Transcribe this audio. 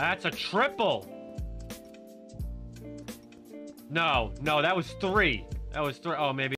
That's a triple. No, no, that was three. That was three. Oh, maybe.